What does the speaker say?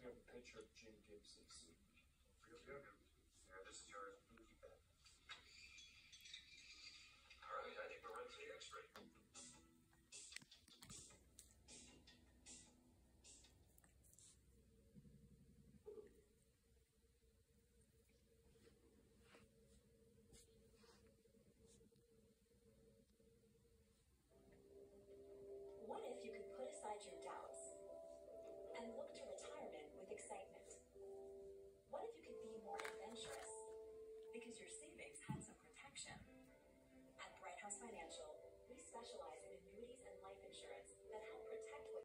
We have a picture of Jim Gibson. This is yours. All right, I think we're ready for the X-ray. What if you could put aside your doubts specialized